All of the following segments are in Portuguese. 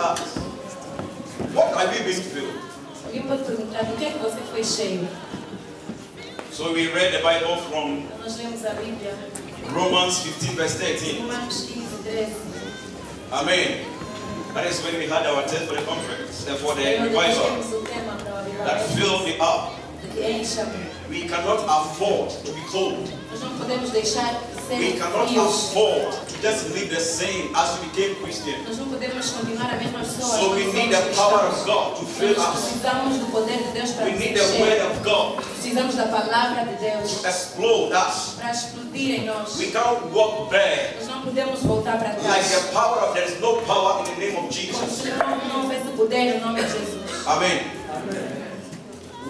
ask, what have you been filled? So we read the Bible from Romans 15 verse 13. Amen. That is when we had our test for the conference, and for the revival, that filled the up. We cannot afford to be cold. We cannot frios. afford to just live the same as we became Christian. Nós não podemos continuar a mesma pessoa. So we need the power of God to fill us. precisamos do poder de Deus para We need the word of God Precisamos da palavra de Deus to explode us. para explodir em nós. We can't walk back Nós não podemos voltar para like trás. the power of there is no power in the name of Jesus. não, houvesse poder no nome de Jesus. Amen.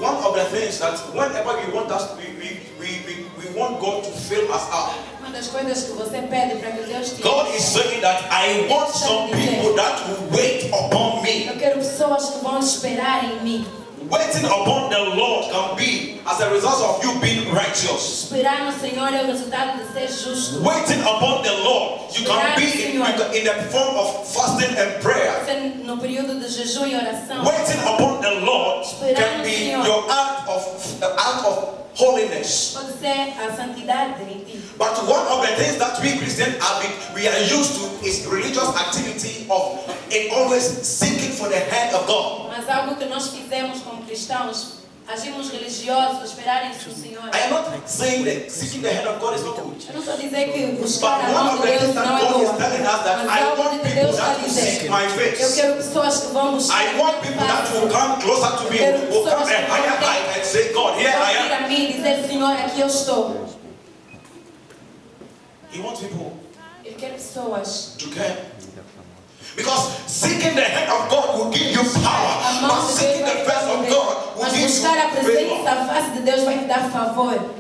One of the things that whenever we want us, we, we, we, we, we want God to fill us up. Das coisas que você pede para que Deus te God is saying that I want some people that will wait upon me. Eu quero pessoas que vão esperar em mim. Waiting upon the Lord can be as a result of you being righteous. Esperar no Senhor é o resultado de ser justo. Waiting upon the Lord, you can be in, in the form of fasting and prayer. No período de jejum e oração. Waiting upon the Lord can be your act of act of holiness. Pode ser a santidade em ti. But one of the things that we Christians are we are used to is religious activity of in always seeking for the hand of God. Mas algo que nós fizemos como cristãos, agimos religiosos, esperarem do Senhor. I am not saying that seeking the hand of God is not good. Eu não estou dizer que buscar a mão de Deus não é that Mas algo want que people Deus está my Eu quero pessoas que vão buscar. I want people that will come closer to me, will come a higher height and say, God, here Vão I am. a mim dizer, Senhor, aqui eu estou. He wants people Ele quer pessoas. to come. Because seeking the hand of God will give you A power, but seeking the face of. God will give you buscar a favor. presença, a face de Deus vai te dar favor.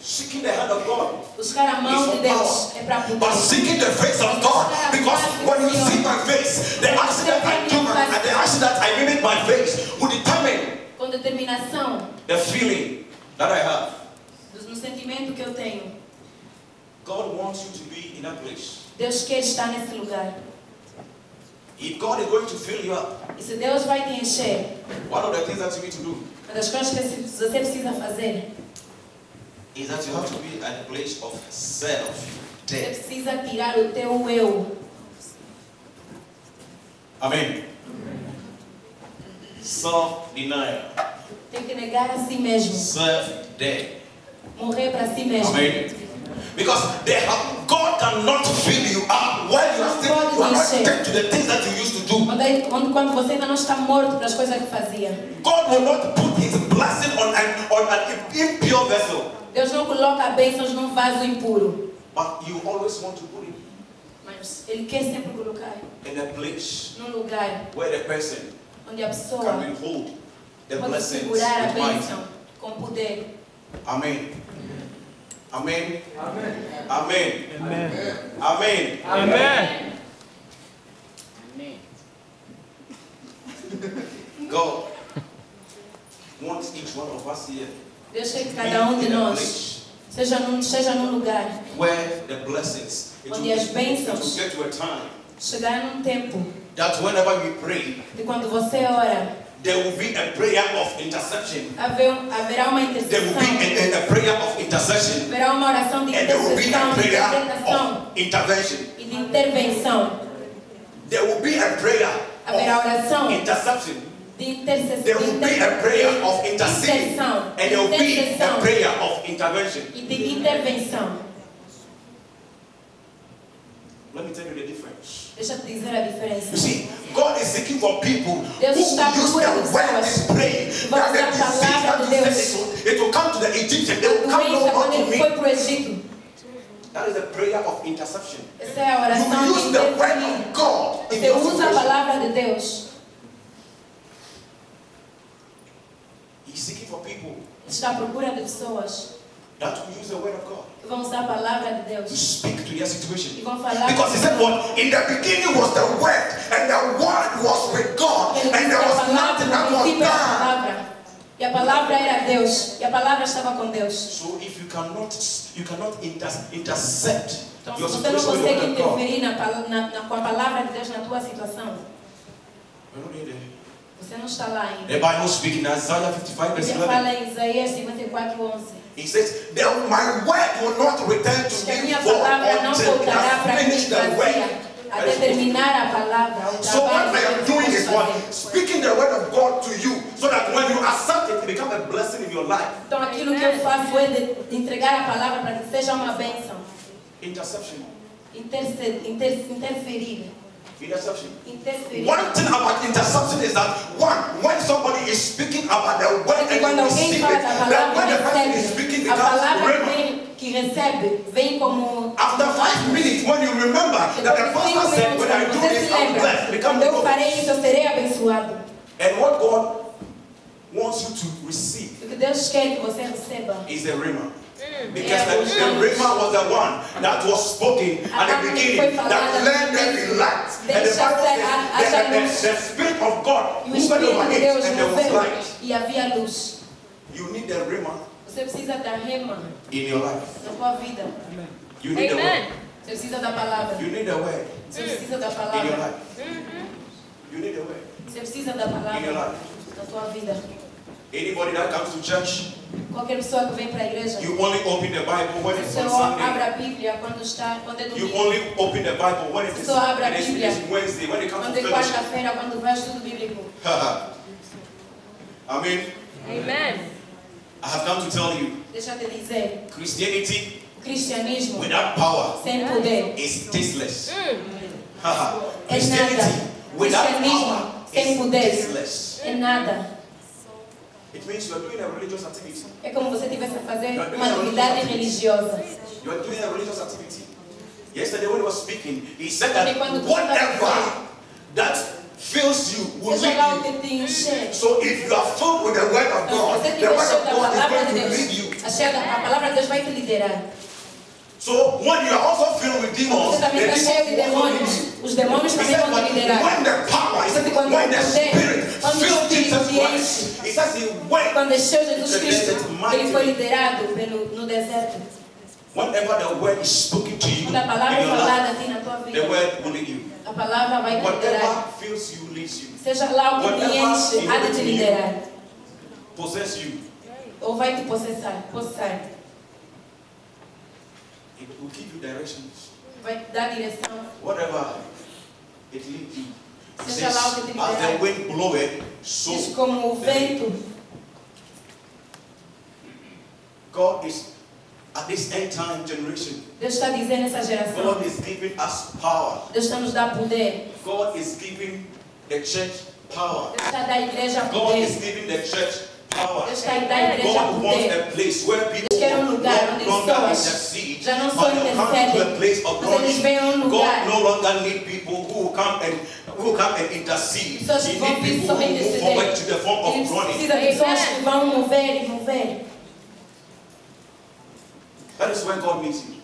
Seeking the hand of God. Buscar a mão de Deus é para But poder. seeking the face of God, because when you see my face, the action that I do and the action that I mimic my face will determine Com determinação, the feeling that I have. no sentimento que eu tenho. God wants you to be in that place. Deus quer estar nesse lugar. If God is going to fill you up, E se Deus vai te encher, one of the things that you need to do uma das coisas que você precisa fazer, is that you have to be at a place of self você death. precisa tirar o teu eu. Amen. Self denial, Tem que negar a si mesmo. self death. Morrer para si mesmo. Amen. Because they have, God cannot fill you up while you are still you are not to the things that you used to do. Quando, você ainda não está morto para as coisas que fazia. God will not put His blessing on an on an impure vessel, Deus não coloca bênçãos num vaso impuro. but you always want to put it Mas Ele quer sempre colocar in a place num lugar where the person onde a pessoa can behold the pode blessings segurar a bênção com poder. Amen. Amen. Amen. Amen. Amen. Amen. Amen. God wants each one of us here Deus quer que cada um de nós seja num, seja num lugar, where the blessings Onde as bênçãos will get to a time chegar num tempo that whenever we pray, de quando você ora, there will be a prayer of interception. haverá uma There will be a, a, prayer of intercession. haverá uma oração de And there will be a prayer of intervention. e de intervenção. There will be a prayer Haverá oração interception. de intercessão. There will be a prayer of intercessão, And there will be a prayer of intervention. e de intervenção. Let me tell you the difference. Deixa eu te dizer a diferença. You see, God is seeking for people Deus who está use the de word pessoas and pray. que vão That the usar a disease that de you Deus. it will, come to the Egyptians. They will come no more to me. foi para o Egito, That is a prayer of interception. essa é a oração You de use the word of God in Você usa a palavra de Deus. He's seeking for people está à procura de pessoas that will use the word of God vão usar a palavra de to Deus speak to their e situation. vão falar. Because he said, What? In the beginning was the word, and the word was with God, Ele and there was nothing that was done. E a palavra era Deus. E a palavra estava com Deus. So if you cannot, you cannot inter- intercept Então, se your você não consegue interferir na, na, na, com a palavra de Deus na tua situação, você não está lá ainda. The Bible speaking in Isaiah 55 A verse Bíblia 11. fala em Isaías 54, 11. He says, "The- My word will not return to a me minha void palavra não until it has finished the work. vazia, até terminar a palavra, So what I am doing is what? Speaking the word of God to you. So that when you accept it, it becomes a blessing in your life. Então aquilo que eu faço é entregar a palavra para que seja uma bênção. Interception. Interce- inter- interferir. Interception. Interferir. One thing about interception is that one, when somebody is speaking about the word and you receive it, that when the person is speaking a becomes palavra que, rhema. vem, que recebe vem como. After five minutes, when you remember that the pastor said, when I do this, I'm blessed, become eu farei isso, eu serei abençoado. And what God wants you to receive O que Deus quer que você receba. is the rhema. Because the, the Rhema was the one that was spoken at the beginning that led them in light. And the Bible says that the, the, Spirit of God moved over it and there was light. You need the Rhema in your life. You need Amen. the word. You need the word in your life. You need the word in your life na tua vida. Anybody that comes to church, Qualquer pessoa que vem para a igreja, you only open the Bible when it's você on só abre Sunday. a Bíblia quando está, quando é domingo. You only open the Bible when it is, Só abre a it is, it Bíblia. is Wednesday, when it comes Quando to é quarta-feira, quando vai estudo bíblico. I mean, Amen. I have come to tell you, Deixa eu te dizer, Christianity o cristianismo without power sem poder is tasteless. Mm. é Christianity without Cristianismo power sem is poder tasteless. é nada. It means you are doing a religious activity. É como você estivesse a fazer uma atividade religiosa. You are doing a religious activity. Yesterday when he was speaking, he said that Porque quando tu whatever that fills you will Seja lá o lead you. que te encher. So if you are filled with the word of God, the word of God is going to lead you. a cheia da- a palavra de Deus vai te liderar. So when you are also filled with demons, Você também the está cheio de demônios. Os demônios também said, vão te liderar. when the power, he said, quando when the spirit quando filled Jesus Christ, he says he went. quando encheu Jesus The Cristo, ele foi liderado pelo, no deserto. Whenever the word is spoken to you Quando a palavra falada a ti na tua the vida, word will lead you. a palavra vai te liderar. Fills you leads you. Seja lá o que te enche, há de te liderar. Possess you. Ou vai te possessar, possessar. It will give you directions. Vai te dar direção. Whatever it leads you. Seja lá o que te as the wind bloweth, so Diz como o vento. God is at this end time generation. Deus está dizendo nessa geração. God is giving us power. Deus está nos dando poder. God is giving the church power. Deus está dando à igreja God is giving the church power. God wants a place where people will no longer intercede, but they'll come to a place of God. God no longer need people who come and who come and intercede. He need people who move forward to the form of running. That is where God meets you.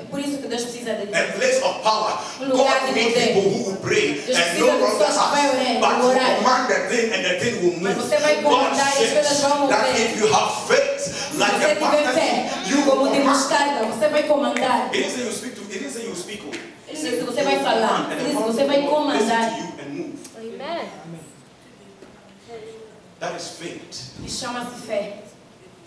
É por isso que Deus precisa de ti. A place of power. Um lugar God de poder. people who will pray Deus and no longer ask, but orar. command the thing and the thing will Mas move. você vai God comandar e as coisas vão says that mover. if you have faith Se like você a tiver fé, you como will de mostarda, você vai comandar. It didn't say you speak to. It didn't say you speak. Ele disse que você vai falar. And Ele disse que você vai comandar. You. Amen. That is faith. Isso chama-se fé.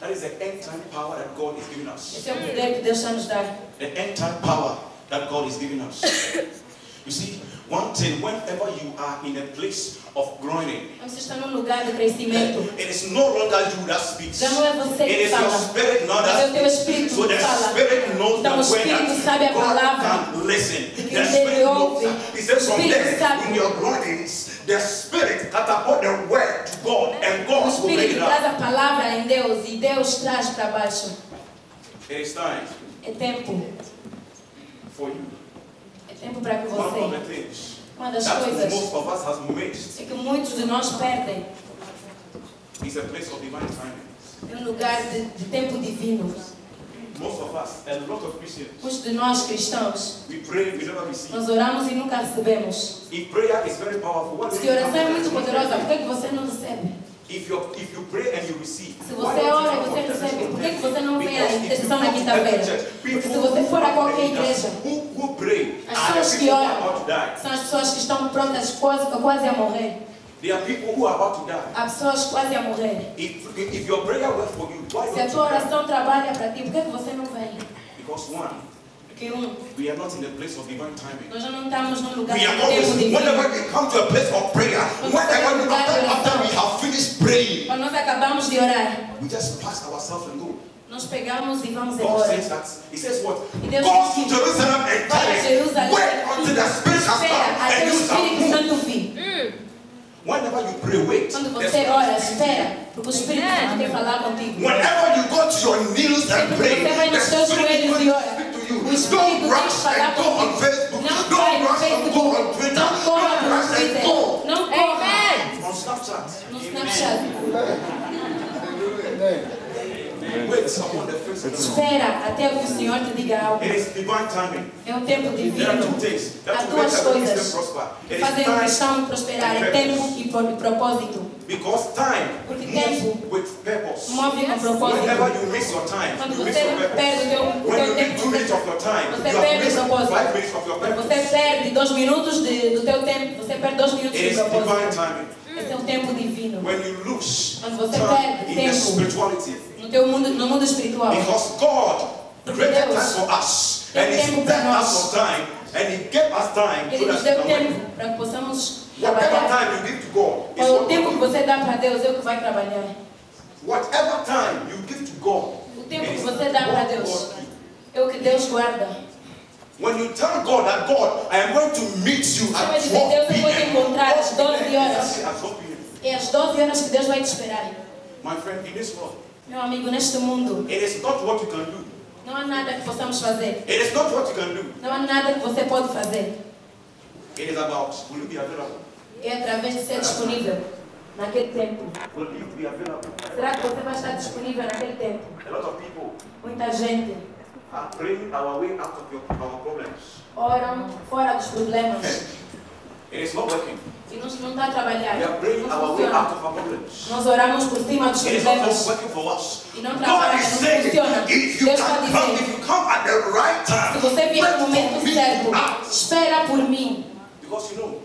That is the end time power that God is giving us. Esse é o poder que Deus está nos dar. The end time power that God is giving us. You see, one thing, whenever you are in a place of groaning, Quando você está num lugar de crescimento, it is no longer you that speaks. já não é você It que your spirit now é that speaks. So the spirit knows Então the way espírito sabe a that God can listen. The spirit knows. He says from there. In your groanings, the spirit catapult the word to God and O God will make espírito it traz a palavra em Deus e Deus traz para baixo. It is time É tempo. for you. É tempo para que One of você. the things Uma das that coisas most of us has missed é que muitos de nós perdem. is a place of divine timing. É um lugar de, de tempo divino. Most of us, a lot of Christians, Muitos de nós cristãos, we pray, we never receive. nós oramos e nunca recebemos. If prayer is very powerful, what Se a oração é muito poderosa, por que, que você não recebe? If you if you pray and you receive, Se você ora e você recebe, por que, você não vem à intercessão na quinta-feira? Porque se você for a qualquer igreja, as pessoas que oram são as pessoas que estão prontas quase, quase a morrer. There are people who are about to die. Há pessoas quase a morrer. If, if your prayer works for you, why Se a tua oração trabalha para ti, por que, você não vem? Because one, um, we are not in the place of divine timing. nós não estamos num lugar We are always, whenever we come to a place of prayer, whenever after, after we have finished praying, Quando nós acabamos de orar, We just pass ourselves and go. nós pegamos e vamos God embora. says that. He says what? E Deus go to Jerusalem and tell it, wait until the Spirit has come and you shall move. Santo vir. Whenever you pray, wait. Quando você ora, espera, porque o Espírito Santo quer falar contigo. Whenever you go to your knees and pray, você vai the nos seus Spirit joelhos will e ora, speak to you. o Don't Espírito tem que rush and go on contigo. Facebook. Don't rush and go on Twitter. não Don't rush and go. não corra On Snapchat. no Snapchat. Wait Espera até que o Senhor te diga algo. It is divine timing. É um tempo There are two divino. things that Há duas coisas que fazem o cristão prosperar. É tempo e pro- propósito. because time Porque tempo with purpose. Move com Whenever propósito. you miss your time, Quando you miss você your purpose. perde o teu, o When teu you tempo, of your time, você you perde o propósito. five minutes of your purpose. você perde dois minutos de, do teu tempo, você perde dois minutos It divine propósito. Esse é o tempo divino. When you lose Quando você perde tempo. Teu mundo, no mundo espiritual. because God created Deus time for us, and He spent us time, and He gave us time Ele nos deu tempo para que possamos Whatever time you give to God is o tempo que você dá para Deus é o que vai trabalhar. Whatever time you give to God, O tempo que você dá para Deus é o que Deus guarda. When you tell God that God, I am going to meet you at dizer, 12 Deus, eu vou te encontrar às 12 horas. Exactly at 12 p.m. É às 12 horas que Deus vai te esperar. My friend, in this world, Meu amigo, neste mundo, it is not what you can do. não há nada que possamos fazer. It is not what you can do. Não há nada que você pode fazer. It is about will you be available? É através de ser disponível naquele tempo. Will you be available? Será que você vai estar disponível naquele tempo? A lot of people Muita gente are praying our way out of your, our problems. oram fora dos problemas It is not working. E não, não está a trabalhar. Nós oramos por cima dos problemas e não God trabalha, is não funciona. Deus está dizendo, se você vier no momento certo, espera por mim. Because you know,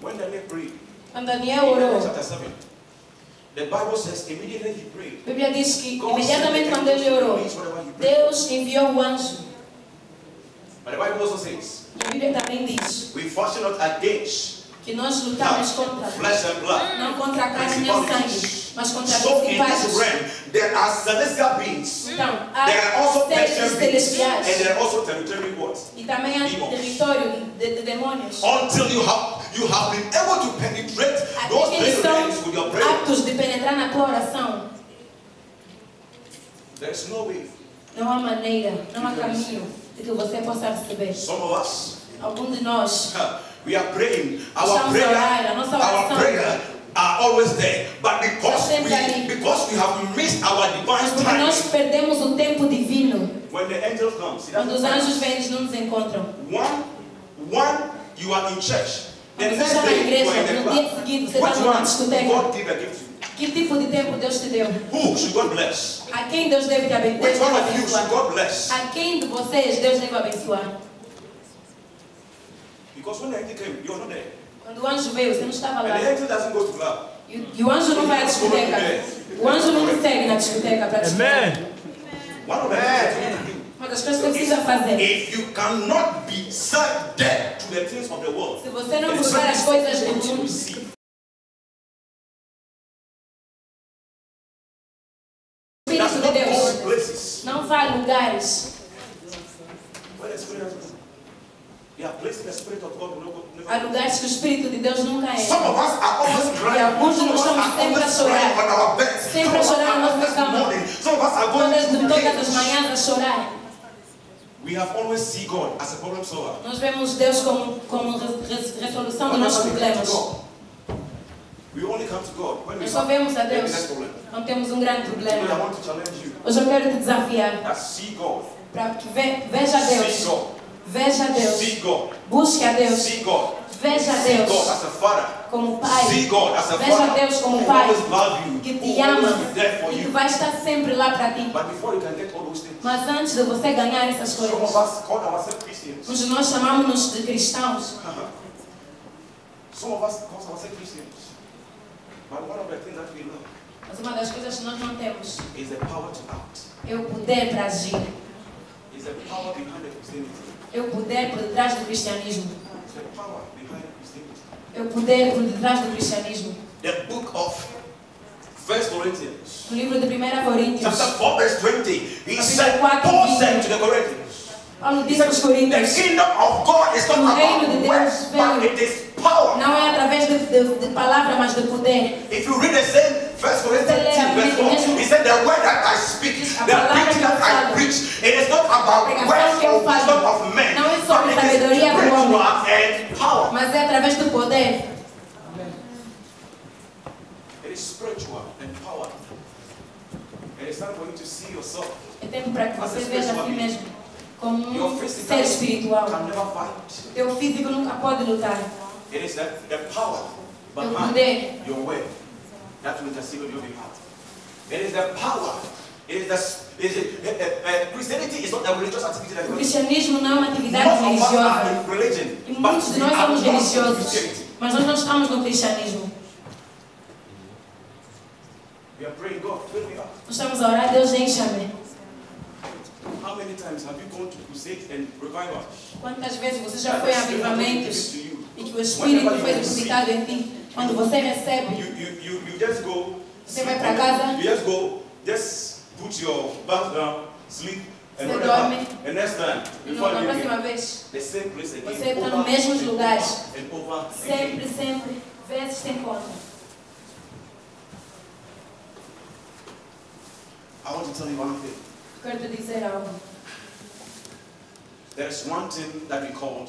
when Daniel prayed, Quando Daniel orou, chapter 7, the Bible says immediately he prayed. a Bíblia diz que God imediatamente quando ele orou. Deus enviou o anjo. But the Bible also says, a Bíblia também diz we function not against que nós lutamos contra, flesh and blood. não contra a carne nem o sangue, mas contra So principados. realm, there are celestial beings. Então, There are há also seres beings. And celestiais there are also territorial what? e também há Demons. território de, de demônios. Until you have you have been able to penetrate those Até são territories with your prayer. aptos de penetrar na tua oração. There is no way. Não há maneira, não há caminho que você possa receber. Some of us, Algum de nós we are praying. Our prayer, orar, a nossa our oração. prayer are always there. But because ali. we because we have missed our divine porque time, nós perdemos o tempo divino. when the angel comes, he Quando os anjos vêm, eles não nos encontram. One, one, you are in church. The next day, you igreja, are in the no club. dia seguinte, você Which one. God give a gift to? Que tipo de tempo Deus te deu? Who should God bless? A quem Deus deve te aben- Which one of you should abençoar? God bless? A quem de vocês Deus deve abençoar? Because when the angel came, you are not there. Quando o anjo veio, você não estava And lá. the angel doesn't go to club. E o- e o anjo não vai à discoteca. O anjo não te segue na discoteca para te Amen. One of the things that you do Uma das coisas que você precisa fazer. If you cannot be served dead to the things of the world, Se você não buscar as coisas do mundo, will never- Há lugares que o Espírito de Deus nunca é. E alguns de nós estamos sempre a chorar. Sempre a chorar na nossa cama. Todas, todas as manhãs a chorar. We have always seen God as a problem solver. Nós vemos Deus como, como res- res- resolução dos nossos problemas. God, we only come come to God when we Nós só vemos a Deus quando temos um grande Today I problema. want to challenge you Hoje eu quero te desafiar that see God, para que ve- veja a see Deus. God, Veja a Deus. see God, Busque a Deus. see God, Veja a see God Deus as a father, como see Pai. God as a Veja father Deus como who Pai, always love you, Que te ama always be there for e que you. vai estar sempre lá para ti. But before you can get all those things, Mas antes de você ganhar essas some of coisas, us call ourselves Christians. hoje nós chamamos-nos de cristãos. Some of us call ourselves Christians. But one of the things that we love Mas uma das coisas que nós não temos is the power to act. é o poder para agir. The the. É o poder por detrás do cristianismo. The. É o poder por detrás do cristianismo. The book of First Corinthians, No livro de 1 Coríntios, chapter 4, verse 20, he said, Paul said to the Corinthians, Paulo disse aos the Coríntios, kingdom of God is not O reino de about Deus words, but it is power. não é através de, de, de palavra, mas de poder. If you read the same lê a 2, verse 4, mesma- he said, The word that I speak, the eu that I preach, it is not about words or wisdom of men, Não é sobre but it is spiritual and power. Mas é através do poder. It is spiritual and power. It is time for you to see yourself. É tempo para que você veja a si mesmo como um ser espiritual. Teu físico nunca pode lutar. It is the, the power behind your word that will intercede on your behalf. It is the power. It is the it is, uh, uh, uh, Christianity is not a religious activity that O cristianismo não é uma atividade religiosa. religion, E muitos de we nós are somos religiosos. Mas nós não estamos no cristianismo. We are praying, God, fill me up. Nós estamos a orar, Deus encha-me. How many times have you gone to crusade and revival? Quantas vezes você já That foi a avivamentos. E que o Espírito foi depositado em ti? Quando você recebe, You, you, you, just go. Você vai it. casa. You just go, just put your bath down, sleep, Você dorme. And next time, e na próxima vez, the same place again. Você está nos mesmos lugares. sempre, sempre, vezes sem conta. I want to tell you one thing. Quero te dizer algo. There is one thing that we call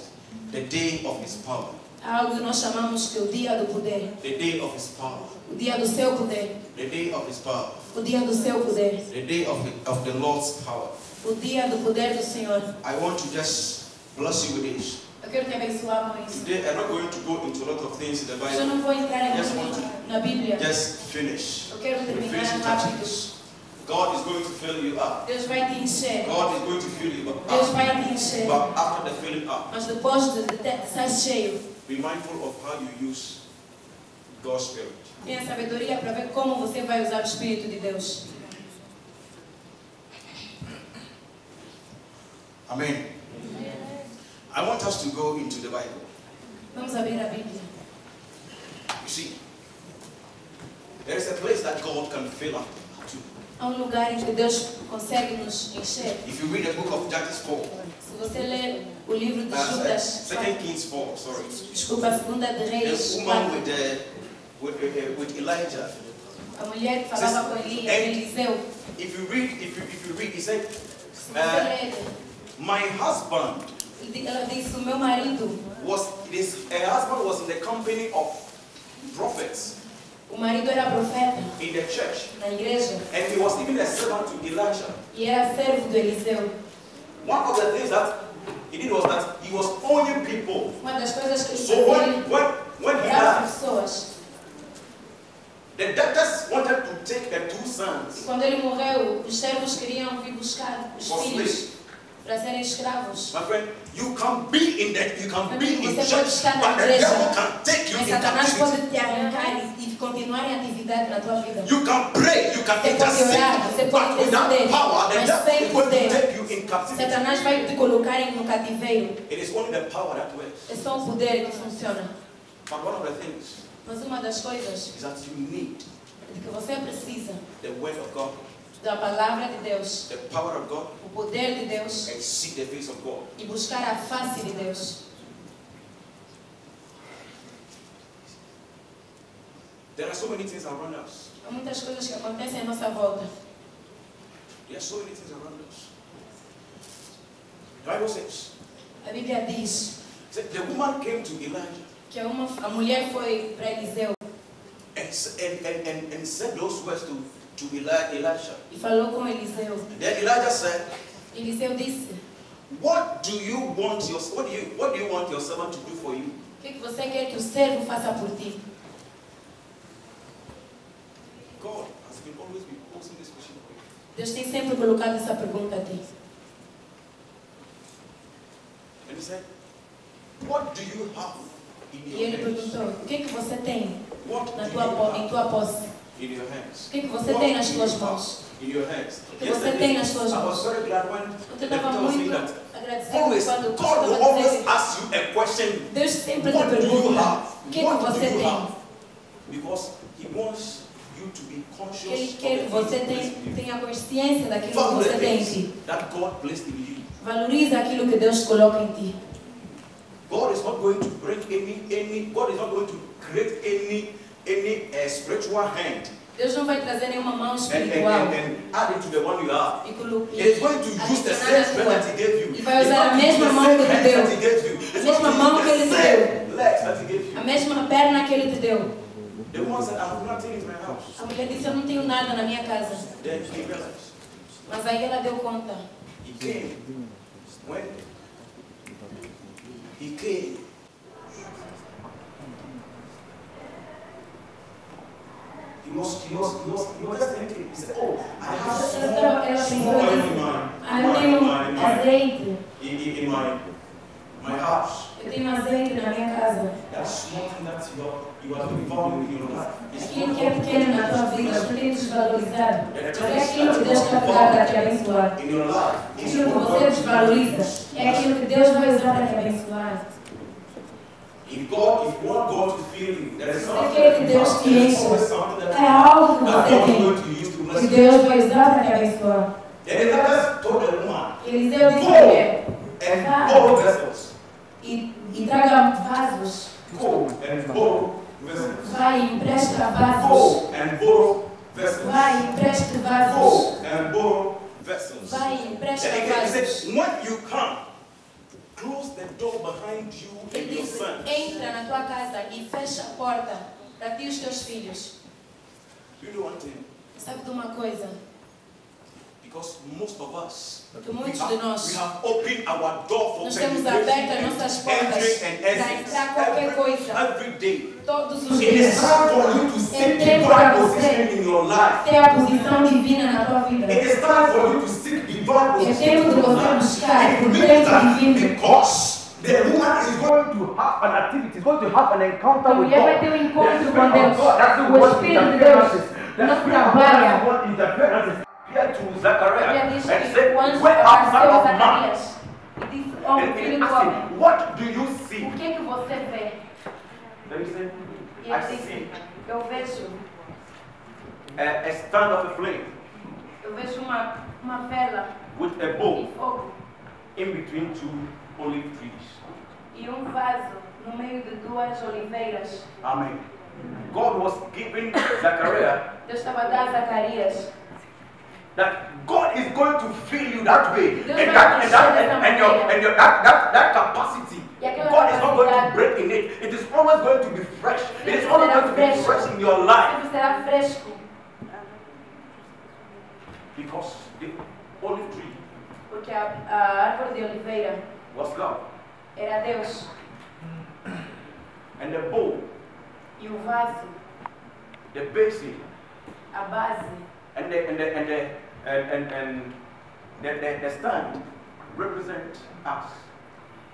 the day of His power. Algo que nós chamamos que o dia do poder. The day of His power. O dia do seu poder. The day of His power. O dia do seu poder. The day of the, of the Lord's power. O dia do poder do Senhor. I want to just bless you with this. Eu quero te abençoar com isso. Today, I'm not going to go into a lot of things in the Bible. Eu não vou entrar em muito na Bíblia. Just finish. Eu quero terminar rápido. God is going to fill you up. Deus vai te encher. God is going to fill you Deus up. vai te encher. But after the filling up, Mas depois de, estar cheio, be mindful of how you use God's Spirit. tenha sabedoria para ver como você vai usar o Espírito de Deus. Amen. I want us to go into the Bible. Vamos abrir a Bíblia. You see, there is a place that God can fill up. Há um lugar em que Deus consegue nos encher. If you read the book of Judges 4, Se você ler o livro de uh, Judas, Second Kings 4, sorry, desculpa, a segunda de the Reis, woman 4, with, the, with, uh, with Elijah. a mulher que falava com Eli, Eliseu, If you read, if you, if you read, he said, Uh, My husband ela disse, o meu marido, was, this, her husband was in the company of prophets o marido era profeta in the church, na igreja and he was even a servant to Elijah. e era servo do Eliseu. One of the things that he did was that he was owning people. Uma das coisas que ele So fazia, when, ele when, when he died, pessoas. the debtors wanted to take the two sons. E quando ele morreu, os servos queriam vir buscar os for filhos slaves. para serem escravos. My friend, you can be in that, you can be in church, but the devil can take you Mas in Satanás captivity. pode te arrancar e, e continuar em atividade na tua vida. You can pray, you can Você pode orar, você pode interceder, power, mas sem poder. Satanás vai te colocar em- no cativeiro. It is only the power that works. É só o poder que funciona. But one of the things Mas uma das coisas is that you need de que você precisa the word of God, da palavra de Deus, the power of God, o poder de Deus and seek the face of God. e buscar a face de Deus. There are so many things around us. Há muitas coisas que acontecem à nossa volta. There are so many things around us. The Bible says, A Bíblia diz said the woman came to Elijah que uma, a mulher foi para Eliseu and and, and, and, said those words to, to Eli, Elisha. E falou com Eliseu. And then Elijah said, Eliseu disse: What do you want your what do you what do you want your servant to do for you? O que, que você quer que o servo faça por ti? Deus tem sempre colocado essa pergunta a ti. E ele perguntou: O que, que você tem na tua, em tua posse? O que, que você tem nas tuas mãos? In your hands. O que você tem nas was mãos? Eu estava muito agradecido Always, quando o God will estava always dizendo. ask you a question. Deus sempre te pergunta? O que, que você tem? Because He wants you to be conscious Ele quer que the você tenha, consciência daquilo que você tem em ti. that God placed in you. Valoriza aquilo que Deus coloca em ti. God is not going to break any any. God is not going to create any any uh, spiritual hand Deus não vai trazer nenhuma mão espiritual e colo- He is going to use the adicionar same na strength that tua. He gave you. E vai usar a mesma mão que Ele deu. A mesma mão que Ele te gave A mesma perna que Ele te deu. The ones that I have nothing in my house. A mulher disse: Eu não tenho nada na minha casa. Then he realized Mas aí ela deu conta. he came when he came. Oh, Ela pensou eu tenho azeite. in, in my, my house. Eu tenho azeite na minha casa. Aquilo que é going to pequeno na tua vida, tem desvalorizado. Mas é aquilo que Deus quer pegar para te abençoar. Aquilo que você desvaloriza é aquilo que Deus vai usar para te abençoar. If God, if want God to feel you, there is something que Deus te that É algo que você tem. Que. Deus vai usar para te abençoar. Eliseu disse à mulher: and borrow vessels. e, e traga vasos. Go and borrow vessels. Vai e empresta vasos. Go and borrow vessels. Vai e empreste vasos. Go and borrow vessels. Vai e empresta again, he vasos. said, when you come, close the door behind you and your sons. entra na tua casa e fecha a porta para ti e os teus filhos. You know one thing? Sabe de uma coisa? Because most of us, we muitos have, de we nós, have opened our door for nós temos aberto as nossas portas para entrar qualquer every, coisa, every day. todos os It is dias. time for you to seek É tempo para você in your life. ter a posição divina na tua vida. It is time for you to seek divine É tempo de você buscar o tempo divino. because the woman is going to have an activity, is going to have an encounter with mulher vai God. ter um The encontro com Deus. God interferences. The of God trabalha. doesn't want interferences. To A Bíblia Zechariah diz and said, son of man. Disse: asked him, What do you see? o que é que você vê? Then he said, I ele disse: see Eu vejo, a, a stand of a flame eu vejo uma, uma vela with a bowl fogo in between two olive trees. e um vaso no meio de duas oliveiras. Amen. God was giving Zechariah Deus estava a dar a Zacarias that God is going to fill you that way. And that, and that, and, and your, and your, that, that, that capacity, God is not going to break in it. It is always going to be fresh. It is always going to be fresh in your life. sempre será fresco, Because the olive tree porque a, a árvore de oliveira was God. era Deus And the bowl, e o vaso, the basin, a base and the, and the, and the, and, and, and the, the, the stand represent us.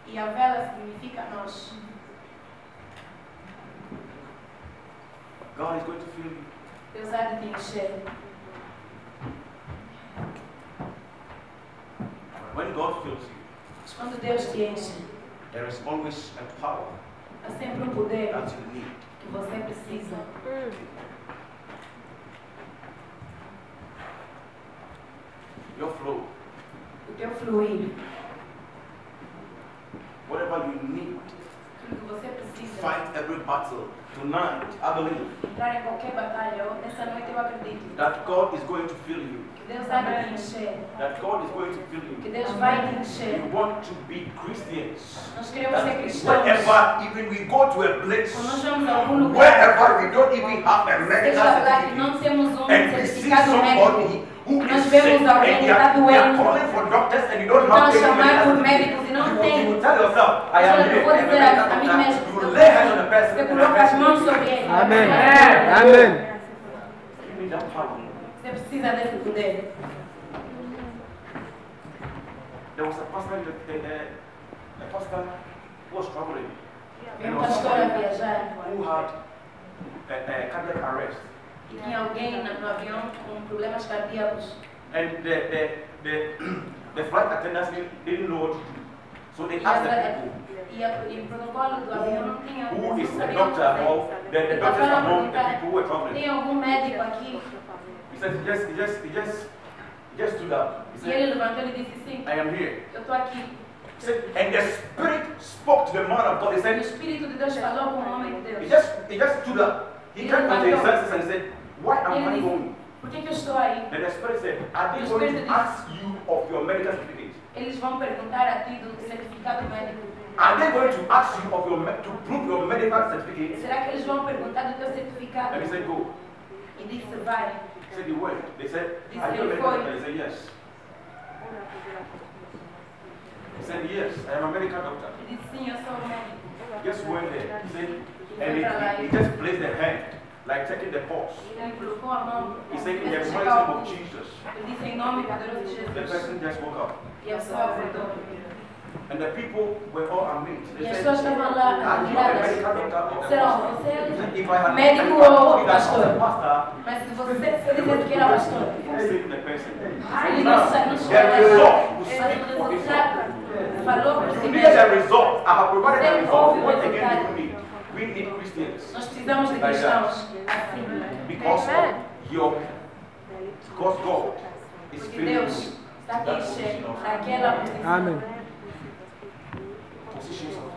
e a vela significa nós. God is going to fill you. Deus há de te encher. When God fills you, Mas quando Deus te enche, there is always a power há sempre um poder that you need. que você precisa. Your fluir, whatever you need, aquilo que você precisa, fight every battle tonight, I believe entrar em qualquer batalha, nessa noite eu acredito that God is going to fill you. que Deus vai te encher, That God is going to fill que you. Deus vai te encher. We want to be Christians. Nós queremos ser cristãos. wherever, even we go to a place, Quando nós vamos a algum lugar, wherever we don't even have a medical seja não certificate, temos um and we see certificado médico, who Nós is vemos sick, alguém and que está are, they are doente. calling for doctors, and you don't have any chamar por médicos e não You you tem. tell yourself, I am Eu here, vou dizer a, medical mim mesmo. you lay hands on the person, Você and the coloca as person mãos will sobre ele. Amém. Amém. Give me that power. precisa desse poder. There was a pastor, in the, in the, a pastor who was traveling, Tem um pastor a viajar who had a, a cardiac arrest. Tinha alguém no avião com problemas cardíacos. And the, the, the, the flight attendants didn't, didn't know what to do. So they asked the people, e, a- e o protocolo do avião não tinha. who is the doctor or the, the Ele doctors among the perguntar, people who were traveling? Tem algum médico aqui? He said, he just, he just, he just, he just stood up. He E ele said, levantou e disse sim, I am here. eu estou aqui. He said, and the Spirit spoke to the man of God. He E o said, Espírito de Deus falou com o homem de he Deus. just, he just stood up. He came to his senses and said, why am Ele I disse, going? por que, que eu estou aí? And the Spirit said, are they The going to ask you of your medical certificate? Eles vão perguntar a ti do certificado médico. Are they going to ask you of your to prove your medical certificate? Será que eles vão perguntar do teu certificado? And he said, go. E disse, vai. He said, you went. They said, He are you medical? He said, yes. He said, yes, I am a medical doctor. E disse, sim, eu sou médico. He just went there. He said, and he, he, he just placed the hand, like taking the pulse. ele colocou a mão. He said, in the o of. Jesus. Ele The person just woke up. And the people were all amazed. They said, lá are you a medical doctor Serão, pastor? você é médico ou pastor? Mas se você dissesse que era pastor, ele não sa- não The chegou result lá. will Ele speak for o itself. resultado falou You need a result. I have provided a result. o What again do you need? Need Christians. Nós precisamos de Like cristãos assim. Because of your because God is Porque filling Deus you. está aqui naquela posição. Amém. Positions of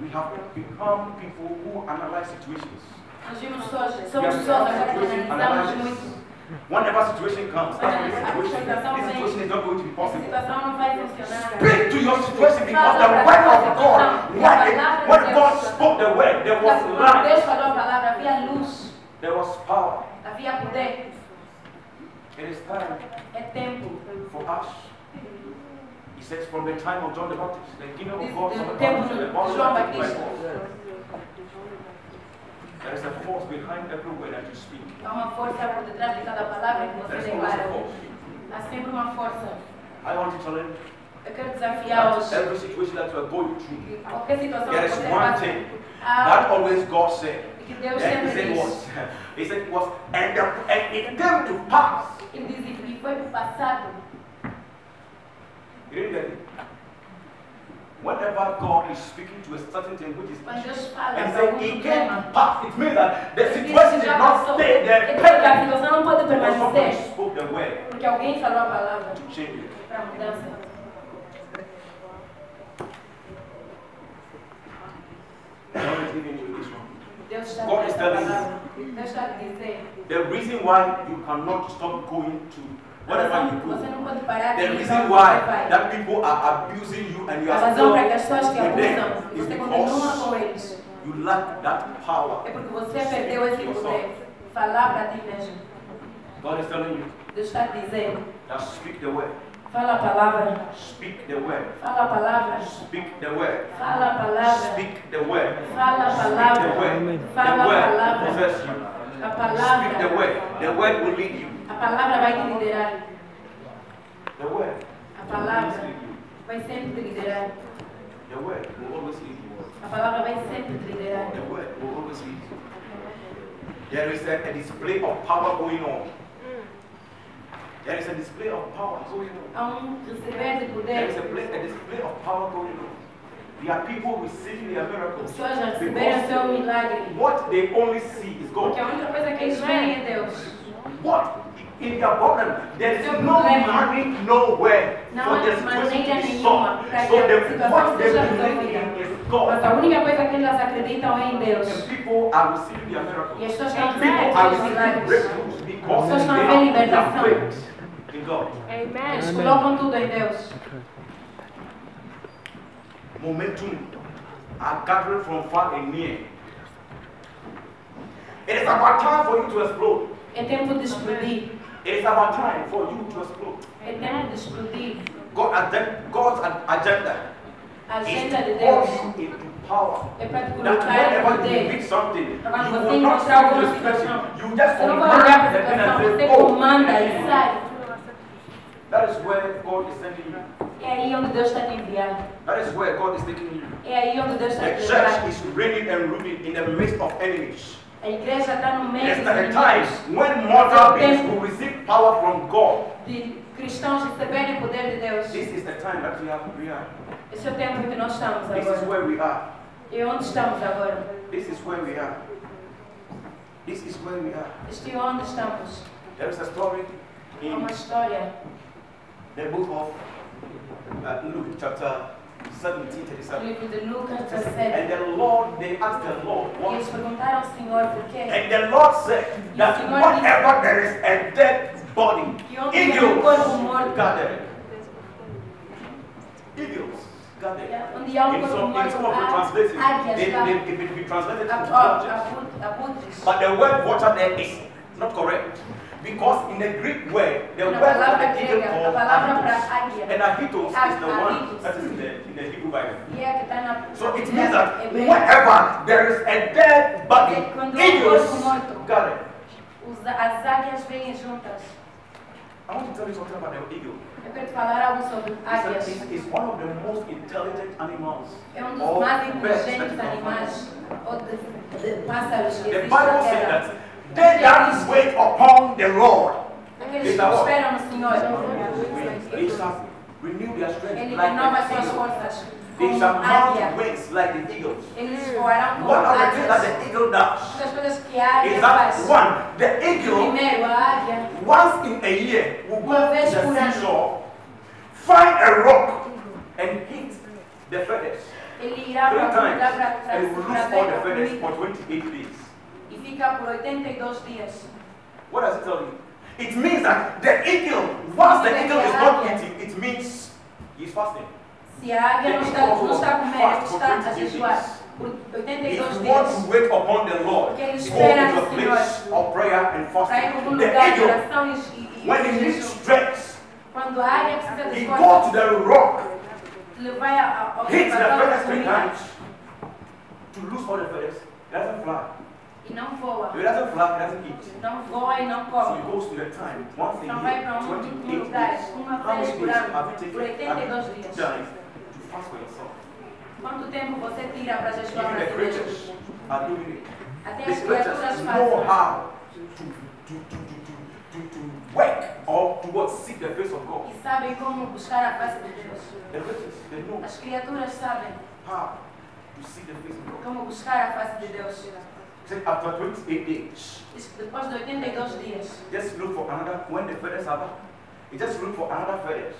we have become people who analyze situations. Nós vimos pessoas, somos pessoas agora que analisamos muito. Whenever situation comes, Quando that this situation, this situation is not going to be possible. situação não vai funcionar. Speak to your situation because the word of God, when, it, when God spoke the word, there was light, Deus falou a palavra, havia luz, there was power. It is time for us. He says, from the time of John the Baptist, the kingdom of God Desde suffered o tempo violence, and the de violence João take by Batista. force. There is a force behind every word that you speak. Há uma força por detrás de cada palavra que você always a declara. force. Há sempre uma força. I want to challenge Eu quero desafiá-los. every situation that you are going through, que Qualquer situação there que você one passa, thing that always God said. que Deus And he sempre said was, he said it was, and, the, and it came to pass. Ele diz, e foi passado. You didn't get it? Whatever God is speaking to a certain thing which is and then it came pass, it means that the situation did not stay there permanently. Because someone spoke the word to change it. God is giving you this one. God is telling you. The reason why you cannot stop going to a wherever razão you que você go, não pode parar de the ir para reason onde why você vai. that people are abusing you and you A are razão still para que as pessoas te with abusam them is você continua com because eles you lack that power. é porque você perdeu esse Yourself. poder. Falar para ti mesmo. God is telling you Deus está dizendo. that speak the word, Fala a palavra. speak the word, Fala a palavra. speak the word, Fala a palavra. speak the word, Fala a speak the palavra. word. Fala The a word will palavra. possess you. A Speak the palavra. word. The word will lead you. A palavra vai te liderar. A palavra vai sempre te liderar. A palavra vai sempre te liderar. There is a, a display of power going on. There is a display of power going on. Há um receber de There is a, poder. play, a display of power going on. There are people receiving their miracles. Pessoas receberam seu milagre. what they only see is God. Porque a única coisa que eles veem é Deus. What? In their problem, there is no money nowhere Não for há the situation to be solved. So que a the, situação what they believe in is Mas a God. única coisa que elas acreditam é em Deus. And people are receiving their E miracles. as pessoas estão People recebendo breakthroughs because Pessoas have veem their libertação. faith in God. Eles colocam tudo em Deus. Momentum are gathering from far and near. It is about time for you to explode. É tempo de explodir. It is about time for you to explode. De explodir. God, God's agenda agenda de Deus you into power. é para te That colocar em whenever you poder. read something, you Quando você will not encontrar alguma situação, You just Você não vai olhar command para a the thing and situação, say, você "Oh, comanda e sai. That is where God is sending you. É aí onde Deus está te enviando. That is where God is taking you. É aí onde Deus está The church is reigning and ruling in the midst of enemies. A igreja está no meio It's dos the when beings receive power from God. de cristãos receberem o poder de Deus. This is the time that we, have, we are. Esse é o tempo em que nós estamos This is agora. where we are. E onde estamos agora? This is where we are. This is where we are. Este é onde estamos. There is a story in uma história the book of uh, Luke, chapter 17:37. And the Lord, they asked the Lord, what? And the Lord said that whatever there is a dead body, eagles gather. Eagles they, they, they translated But the word water there is not correct. Because in the Greek word, the word for the kingdom of Agios, and Agios is the one that is in the, in the Hebrew Bible. So it means that wherever there is a dead body, Agios got it. I want to tell you something about the eagle. It's, a, it's, one of the most intelligent animals. É best dos. The Bible says that they that wait upon the Lord, Aqueles They que esperam no Senhor. they shall renew their strength Ele like renova the suas forças They shall mount wings like the eagles. Eles voarão como One of the things that the eagle does? Uma das coisas que a águia is that one, the eagle Primeiro, a águia once in a year will go to the seashore, find a rock, and hit the feathers. Three times, and will lose all the feathers for 28 days. E fica por 82 dias. What does it tell you? It means that the eagle, once the eagle is not eating, it means he's fasting. Se a águia não está, não está a ele está a jejuar por If 82 you want dias. to wait upon the Lord, Porque ele espera into a no place of prayer and Para ir para fasting. um The lugar de eagle, oração e, e, when he needs strength, Quando a águia precisa de goes to força, the rock, ele vai ao hits the elevador da feathers three comida times to lose all the feathers. Doesn't fly. E não voa. It doesn't fly, it doesn't eat. Não voa e não So come. he goes to the time, once a Então vai para um, um 28 lugar, uma vez por ano, por taken 82 have dias. Quanto tempo você tira para jejuar para si mesmo? it. Até as criaturas fazem. to, to, to, to, to, to work or to what, seek the face of God. E sabem como buscar a face de Deus. The creatures, they know As criaturas sabem how to seek the face of God. como buscar a face de Deus. Said after 28 days, Depois de 82 dias, just look for another, when the feathers are back, you just look for another feathers.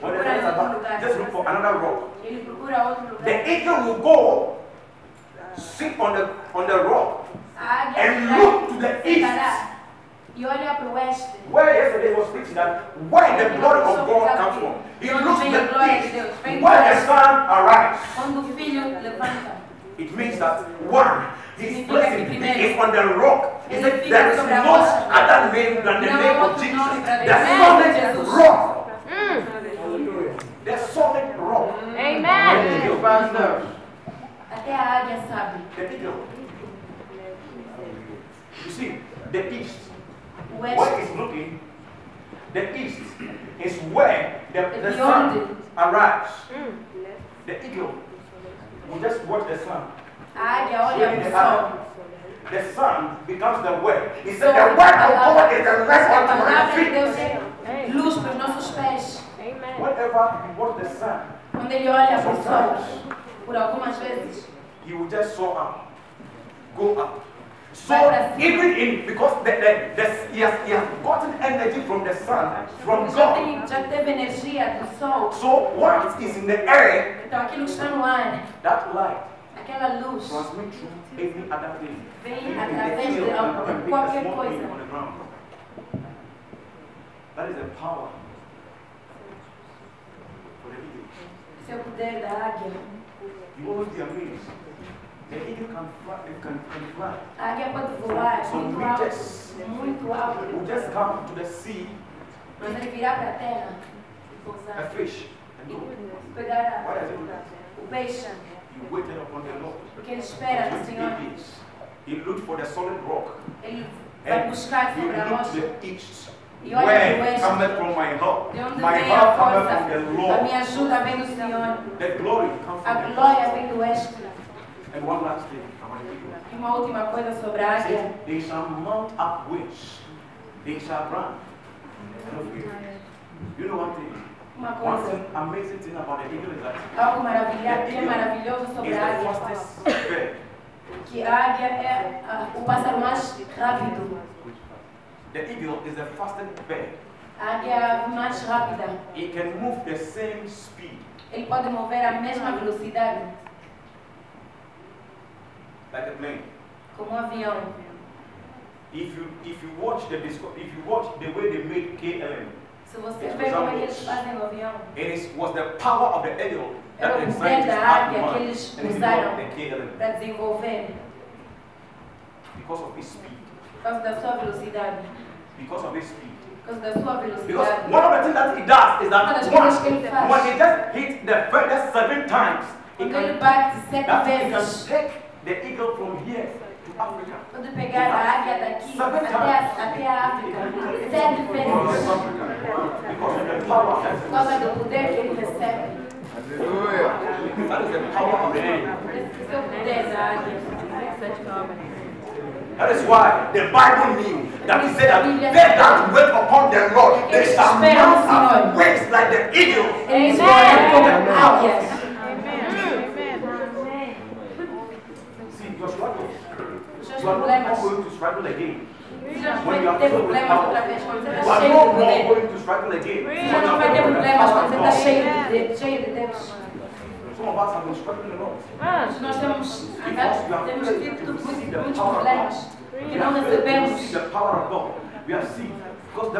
When the feathers are back, just look for another rock. The eagle will go, sit on the, on the rock, A and look to the east. e olha para o oeste. Where yesterday was preaching that where the glory of God comes from. He looks to the east, where the sun arrives. Quando o filho levanta, It means that one, his Significa place is on the rock. He ele said, there is no other name than the name of Jesus. nome para The Deus. solid Jesus. rock. The solid rock. Amen. The eagle. até a águia sabe. The eagle. You see, the east, O where oeste looking, the east is where the, the Beyond sun arrives. The eagle will just watch the sun. A águia olha para o sol. The sun becomes the word. He So, said, The word of God is the a light unto my feet. Deus é luz para os nossos pés. Amen. Whenever you watch the sun, Quando ele olha para o sol, por algumas vezes, you will just soar up, go up. So Vai pra cima. even in because the, the, the, he, has, he has gotten energy from the sun, from God. tem, já teve energia do sol. So what is in the air, Então aquilo que está no ar, that light aquela luz, transmit through every other thing. vem através de hill algo- can make a qualquer coisa. thing on the ground. That is the power for the eagle. Esse é o poder da águia. You always be amazed. The eagle can fly. It can, can fly. A águia pode voar Some muito alto, muito It will alto. just come to the sea, Mas ele virar para a terra e a fish, e pegar a- o peixe, He waited upon the Lord. porque ele espera no Senhor. 28 days. He looked for the solid rock. Ele vai buscar sobre a rocha. E olha Where oeste. cometh from my help? My a help cometh from the A Lord. minha ajuda vem do Senhor. The glory comes A from the glória Lord. vem do oeste. And one last thing. E uma última coisa sobre a águia. They shall mount up wings. They shall run. You know one thing? Uma One coisa. thing, amazing thing about the eagle is that Algo maravilhoso, que é maravilhoso sobre a águia. Que a águia é ah, o pássaro mais rápido. The eagle is the fastest bird. A águia é a mais rápida. It can move the same speed Ele pode mover a mesma velocidade like a plane. como um avião. If you if you watch the if you watch the way they made KLM, Se você ver como eles fazem o avião, it was the power of the eagle that the scientists had in mind eles usaram. developed the KLM para desenvolver, because of its speed. por causa da sua velocidade. Because of its speed. Por causa da sua Because one of the things that he does is that once, one, que ele when he just hits the feather seven times, he can, that he can take the eagle from here to Africa. pegar a águia daqui até a, África. Sete vezes. Africa. Because of the power Por causa do poder que ele recebe. that is the power of the eagle. Esse é o poder da águia. That is why the Bible knew that he said that they that wait upon the Lord, they shall mount up wings like the eagle. Eles voam struggles. Os seus You are not going to struggle again. You vai ter problemas outra vez quando você está cheio de poder. Você não vai ter problemas quando você está cheio de, cheio de Deus. Some of us have been struggling a lot. Nós, temos, temos tido muito- muitos problemas que não recebemos. Because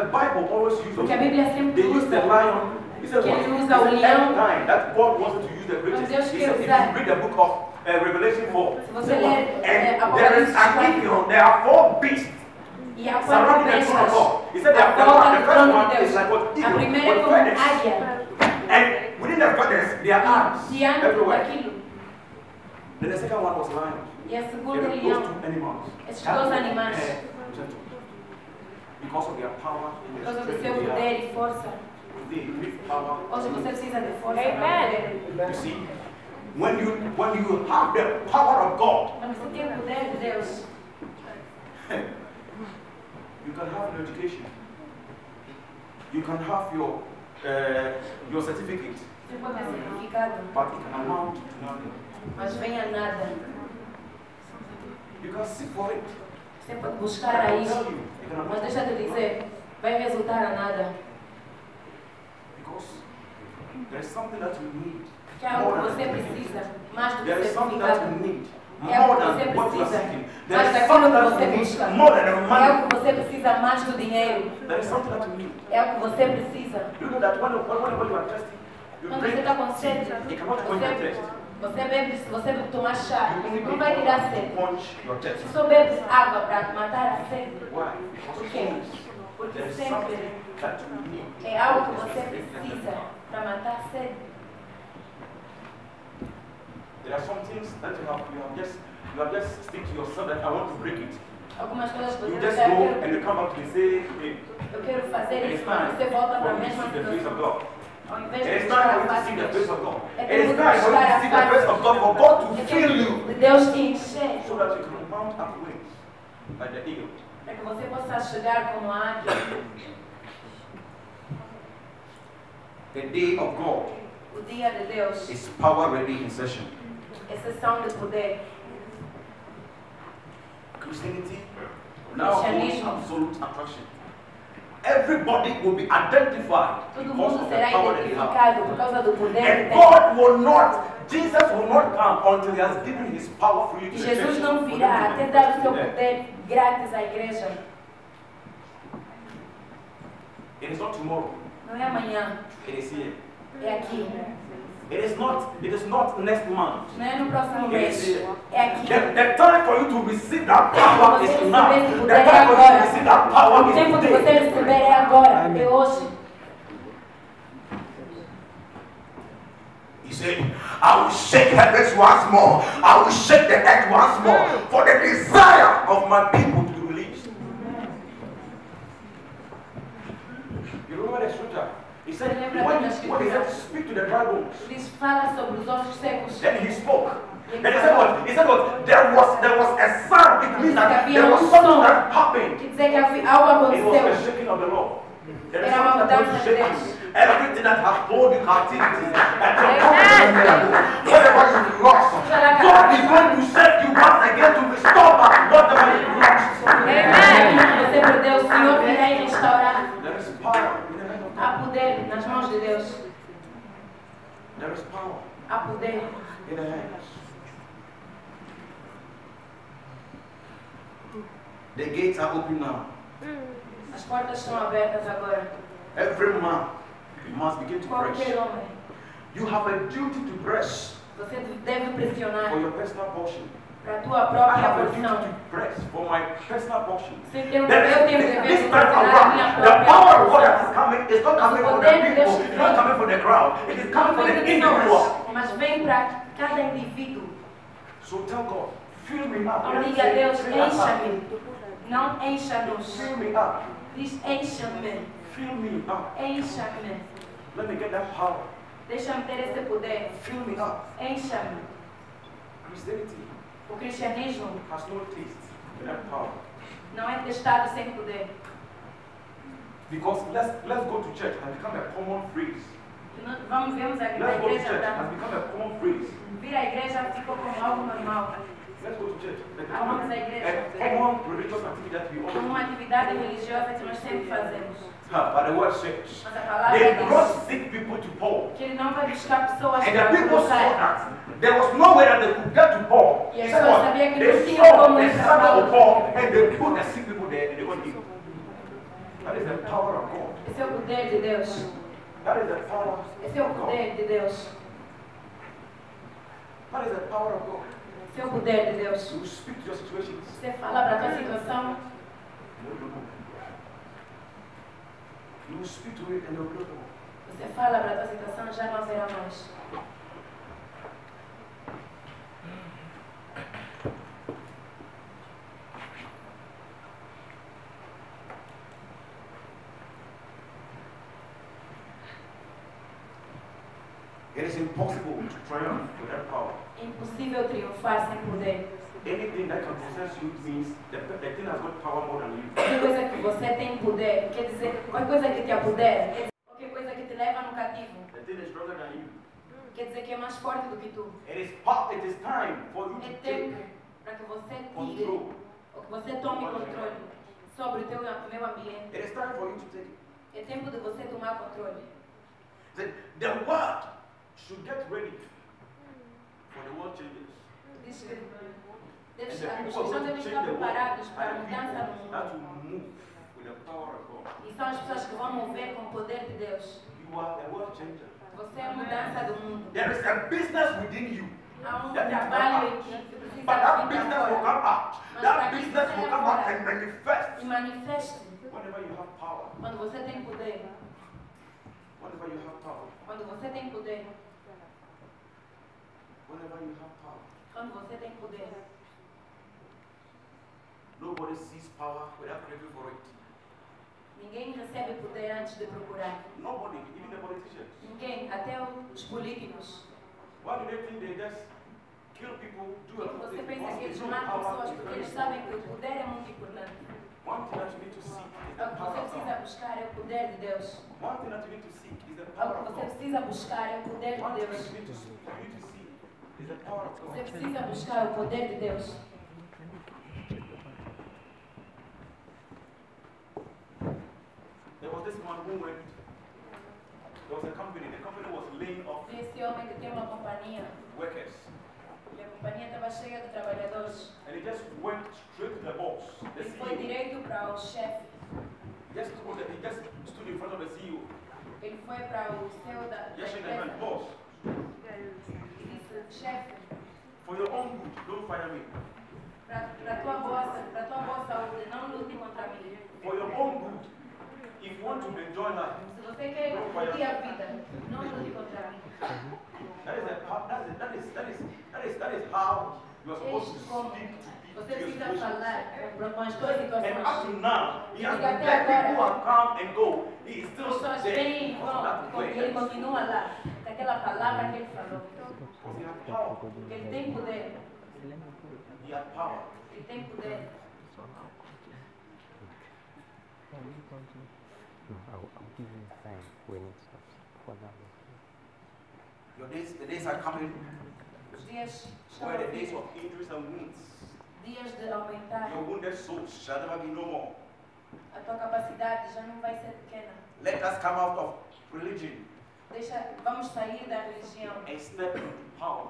Porque a Bíblia sempre usa. Que what? ele usa o leão. riches. Deus quer usar. uh, Revelation 4. And there is Agipion, there are four beasts surrounding the throne of God. He said there are the first one is like what eagle, what furnace. And within the furnace, there are arms everywhere. Then the second one was lion. Yes, good yeah, those animals. It's those animals. Gentle. Because of their power. Because of the seu poder e força. They need power. Hoje você precisa de força. Amen. You see, when you when you have the power of God, Quando você tem o poder de Deus, you can have an education. You can have your uh, your certificate, você pode ter certificado, but it can amount to nothing. mas venha nada. You can seek for it. Você pode buscar I aí, tell you, it can mas deixa te dizer, vai resultar a nada. because there is something that you need. Que é algo que você precisa, mais do que you need. É algo que você precisa. Mais daquilo que você busca. É algo que você precisa mais do dinheiro. É algo que você precisa. Quando você está com sede, você, thirst. você bebe, se você tomar chá, não vai tirar sede. Se só bebe água para matar a sede, Por quê? Porque sempre é algo que você precisa para matar a sede. There are some things that you have, you have just, you have just stick to yourself that I want to break it. Algumas coisas que You você just quer, go and you come back and say, hey, eu quero fazer it is isso, mas time você volta para a for you to mesma see the face of situação. God. Ao invés de is buscar time a for you to see the face of God. É It is tempo de time for you buscar to a see the face of God, for God to É fill you, tempo de Deus te encher, so that you can mount up wings like the eagle. para que você possa chegar como a águia. The day of God O dia de Deus, is power ready in session. Sessão de poder. You Christianity now holds Cristianismo. absolute attraction. Everybody will be identified Todo mundo será identificado por causa do poder And. God will not, Jesus will not come until He has given His power freely E to. Jesus não for virá até dar o seu poder grátis à igreja. It is not tomorrow. Não é amanhã, It is here. é aqui. It is not. It is not next month. Não é no próximo It mês, is é aqui. The, the time for you to receive that power is now. The Você receber esse poder é time for you to receive that power O power tempo is que você today. receber é agora, é hoje. He said, I will shake heavens once more. I will shake the earth once more for the desire of my people to be released. You remember the scripture? He said, when, when he said, speak to the dry bones. Then he spoke. Then he said what? He said what? There was there was a sound. It means that there was something som. that happened. It was the shaking of the Lord. There is something that was shaking. Everything that has hold you captivity. And the Whatever you lost, God is going to set you once again to restore back whatever you lost. Restaurar. There is power Há poder nas mãos de Deus. There is power Há poder. in the hands. The gates are open now. As portas estão abertas agora. Every man must begin to press. Qualquer homem. You have a duty to press Você deve for pressionar your personal portion. para a tua I própria have a duty porção. to press for my personal portion. Você tem, eu There is, tenho this, dever this time pressionar a minha around, the the crowd, it is coming vem the individual. mas vem para cada indivíduo. So tell God, fill me up. Então diga a Deus, Fill us up. encha-me. Não encha-nos. Fill me up. Diz, encha-me. Fill me up. Encha-me. Let me get that power. Deixa-me ter esse poder. Fill me up. Encha-me. Christianity O cristianismo has no taste in that power. não é testado sem poder. Because let's let's go to church and become a common phrase. Vamos vemos a, a to igreja church and become a common phrase. vir à igreja ficou como algo normal. Ah, vamos à igreja. Como uma atividade religiosa que nós sempre fazemos. But the word says Mas a palavra they brought sick people to Paul. que ele não vai buscar pessoas And the people saw that there was no way that they could get to Paul. E as pessoas sabiam que não tinha como ir para Paulo. Paul and they put the sick people there and they got healed. That is the power of God. Esse é o poder de Deus. Esse é o poder de Deus. Esse é o poder de Deus. Você fala para a tua situação, know. você fala para a tua situação, já não haverá mais. It is impossible to triumph without power. Impossível triunfar sem poder. Anything that can possess you means the, the thing has got power more than you. Qualquer coisa que você tem poder, quer dizer, qualquer coisa que te apodera, quer dizer, qualquer coisa que te leva no cativo, The thing is stronger than you. quer dizer que é mais forte do que tu. It is it is time for you É to tempo take para que você tire, ou que você tome controle sobre o teu meu ambiente. It is time for you to take it. É tempo de você tomar controle. The, the world should get ready for the world changes. Diz que And deve the estar, os people cristãos who devem change the world preparados para a are the mudança no people that mundo. will move with the power of God. E são as pessoas que vão mover com o poder de Deus. You are the world changer. Você é a mudança do mundo. There is a business within you. Há um That to come trabalho aqui que precisa But that business will come out. That business will come out and manifest e manifeste whenever you have power. quando você tem poder. Whenever you have power. Quando você tem poder. Quando você tem poder. Nobody sees power without craving for it. Ninguém recebe poder antes de procurar. Nobody, even the politicians. Ninguém, até os políticos. Why do they think they just kill people, do a que você pensa que they eles matam pessoas porque eles sabem que o poder é muito importante. One thing that you need to seek is the power você of precisa God. buscar é o poder de Deus. One thing that you need to seek is the power of que você God. precisa buscar é o poder de One thing that Deus. you need to seek, you need to seek Você precisa buscar o poder de Deus. There was this man who went. There was a company. The company was laying off. Esse homem que tem uma companhia. Workers. E a companhia estava cheia de trabalhadores. And he just went straight to the boss. The Ele foi direto para o chefe. Just he just stood in front of the CEO. Ele foi para o CEO da, boss. Chefe, For your own good, don't fire me. para tua boa, para tua boa saúde, não lute contra mim. For your own good, if you want to enjoy life, Se você quer curtir a vida, não lute contra mim. that is, a, that is, that is, that is, that is, that is how you are supposed to speak to você your precisa falar com- com as tuas And up to now, he has let people have come and go. He is still there. vêm because of that ele continua lá, daquela palavra que ele falou. Ele tem poder, ele tem poder. No, I'll, I'll give you time when it stops. For now. Your days, the days are coming Os dias where the days of injuries and wounds. dias de aumentar. Your wounded souls shall never be no more. A tua capacidade já não vai ser pequena. Let us come out of religion Deixa, vamos sair da religião and step into power,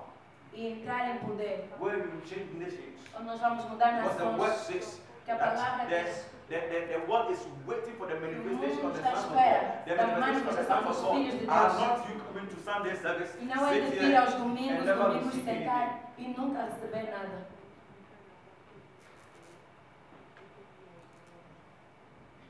e entrar em poder, where we will change nations. onde nós vamos mudar Because the word nações. says Que a palavra that diz the, the, the, world is waiting for the manifestation of the sons of God. The manifestation of the sons of filhos de God are Deus. not you coming to Sunday service, E não é de vir aos domingos, domingos sentar e nunca receber nada.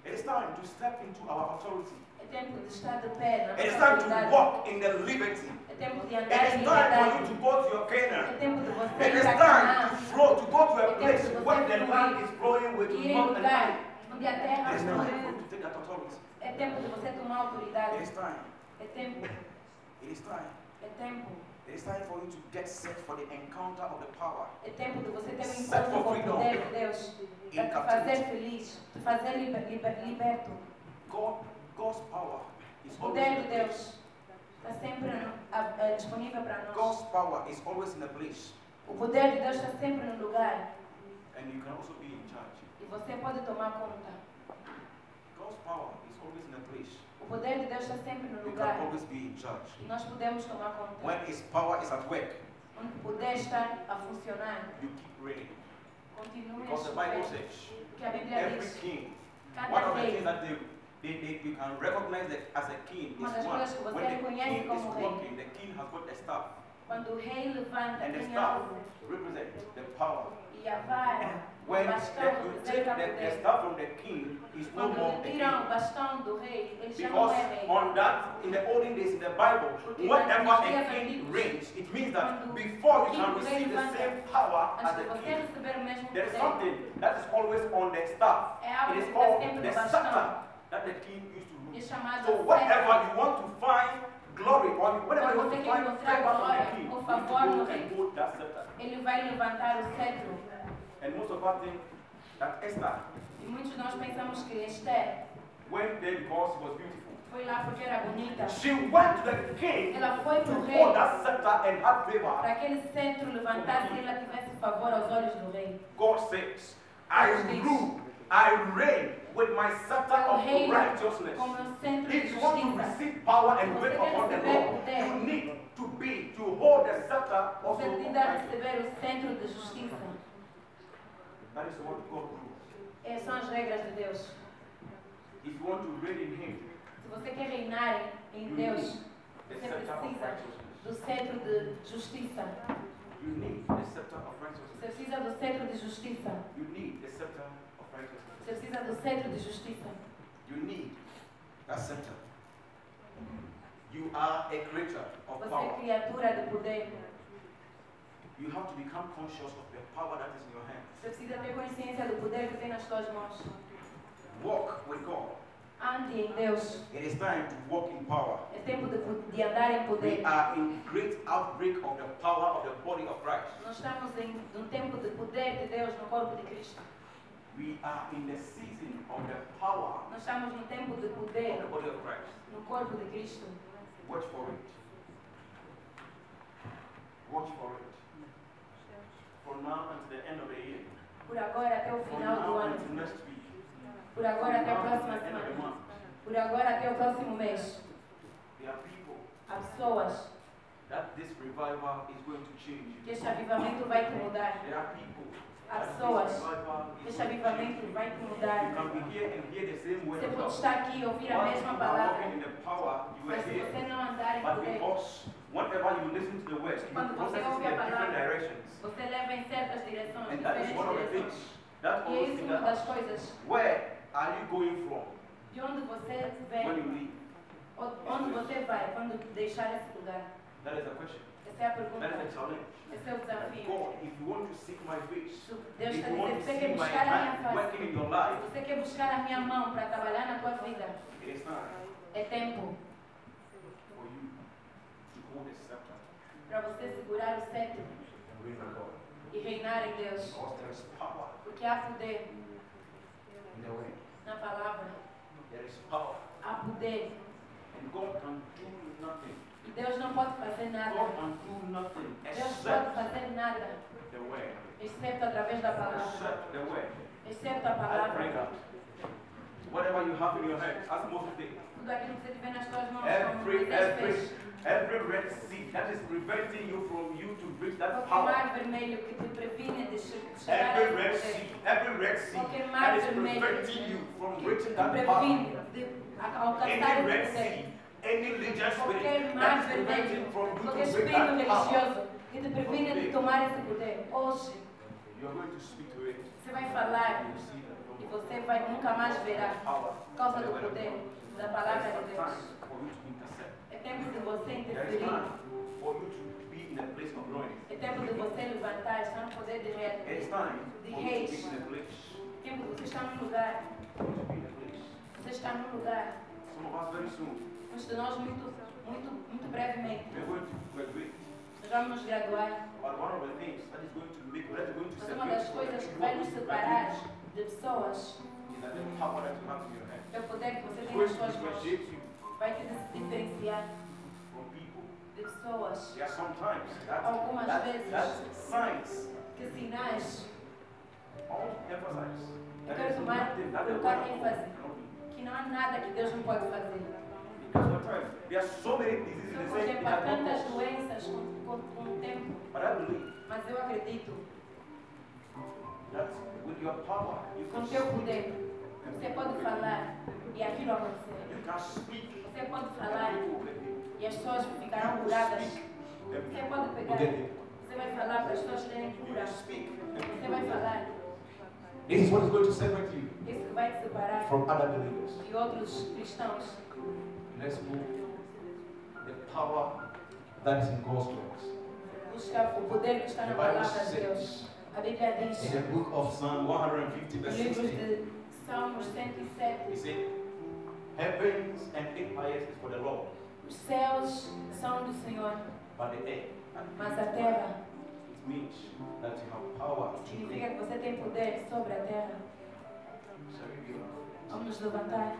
It is time to step into our authority. É tempo de estar de pé na It is nossa time to walk in the liberty. É tempo de It andar is em time for liberdade. you to go to your É Canaan. tempo de você It is time to flow, to go to a É tempo place de você where the land is flowing with milk and honey. It is time flui. for you to take that authority. É tempo de você tomar It autoridade. is time. É tempo, It is time. é tempo. It is time for you to get set for the encounter of the power. É tempo de você ter um encontro com o poder de Deus. Para te fazer feliz, te fazer liber, liber, liberto. God, God's power is O always poder in de the Deus place. está sempre a- a- disponível para nós. God's power is always in the place. O poder de Deus está sempre no lugar And you can also be in charge. e você pode tomar conta. God's power is always in the place. O poder de Deus está sempre no You can lugar always be in charge. e nós podemos tomar conta. When His power is at work, Onde o poder está a funcionar, you keep reigning. continue a Because the Bible says, Que a Bíblia every diz, king, one cada of the rei, things that they, they, they, you can recognize that as a king is one, coisas que você when the king is walking, the king has got a staff, quando o rei levanta, and the staff represents the power. e a vara, o When bastão the, you take the, the staff from the king, he's no more the king. bastão do rei, ele já não Because on that, in the olden days in the Bible, whenever a king reigns, it means that before you can receive the same power as the king, receber o mesmo there is something that is always on the staff. It is algo It que is está called the scepter that the king used to rule. So whatever you want to find glory or whenever you want to find favor from the king, you ou need to go and hold that scepter. Ele vai levantar o cetro. And most of us think that Esther muitos de nós pensamos que Esther went there because she was beautiful. foi lá porque era bonita. She went to the king Ela foi pro rei hold that scepter and had favor. para aquele cetro levantasse e ela tivesse favor aos olhos do rei. God says, I rule, I reign with my scepter of righteousness. com meu centro de If you want to receive power and wait upon the Lord, you need to be, to hold the scepter also of righteousness. receber o centro de justiça. That is what God rules. Essas são as regras de Deus. If you want to reign in Him, Se você quer reinar em you Deus, você precisa do centro de justiça. You need the scepter of Você precisa do centro de justiça. Você precisa do centro de justiça. You need scepter. You are a creature of Você é power. criatura de poder. You have to become conscious of the power that is in your hand. Você precisa ter consciência do poder que tem nas suas mãos. Walk with God. Ande em Deus. It is time to walk in power. É tempo de, de andar em We poder. are in great outbreak of the power of the body of Christ. Nós estamos em um tempo de poder de Deus no corpo de Cristo. We are in the season of the power Nós estamos num tempo de of the body of Christ. no corpo de Cristo. Watch for it. Watch for it. From now until the end of the year. Por agora até o final do now ano. until next week. Por agora até a now próxima until the end of the semana. Por agora até o próximo mês. There are people Há pessoas that this revival is going to change. que este avivamento vai te mudar. There are people This pessoas este avivamento vai te mudar. word Você pode estar aqui e ouvir a mesma palavra, mas se você não andar em poder, whenever you listen to the words, you process it in different directions. você leva em certas direções, And that is one of the things that E é isso in uma das coisas Where are you going from de onde você when vem, you leave? onde você vai quando deixar esse lugar. That is a question. Essa é a pergunta. Esse é o desafio. God, if you want to seek my face, Deus está dizendo, to você quer buscar a minha face. Se você quer buscar a minha mão para trabalhar na tua vida, é tempo para você segurar o cetro. E reinar em Deus. Porque há poder. Na palavra, há poder. And God can do nothing. Deus não pode fazer nada. nothing Deus pode fazer nada, exceto através da palavra. Except the word. Exceto a palavra. whatever you have in your hands, as Moses did. Tudo aquilo que você tiver nas tuas mãos, como Every, every, every red sea that is preventing you from you to reach that power. Every red sea, every red sea that is preventing you from reaching that power. Any red sea, any religious spirit that vermelho, preventing from you qualquer to espírito that power. que te previne de tomar esse poder. Hoje, You você vai falar You e você vai nunca mais verá por causa do poder da palavra de Deus. you. É tempo de você interferir. you. É tempo de você levantar, estar no poder de rei. It is time De you reis. Tempo de você estar num lugar. You. Você está num lugar. Some of us very soon. Muitos de nós muito, muito, muito brevemente. Nós vamos nos graduar. Mas uma das coisas que vai nos separar de pessoas é o poder que você tem nas suas mãos. Vai te diferenciar de pessoas. Algumas vezes. Que sinais Eu quero tomar, God ênfase que não há nada que Deus não pode fazer. There are so many diseases tantas doenças com, com, com o tempo. But I believe Mas eu acredito, that with your power, you com teu speak. poder, você pode falar e aquilo acontecer. You can speak. Você pode falar e as pessoas ficarão You curadas. Você pode pegar, você vai falar para as pessoas terem You cura. speak. and Você vai falar. This is what is going to separate you isso que vai te separar from other believers. de outros cristãos. Let's go. The power that is in God's words. Busca o poder que está The na Bible palavra de Deus. says A Bíblia diz, in the book of Psalm 150, no verse livro 16, de Salmos 107, he said, Heavens and empires is for the Lord, os céus são do Senhor, but the earth mas a terra It means that you have power significa que você tem poder sobre a terra. Vamos nos levantar.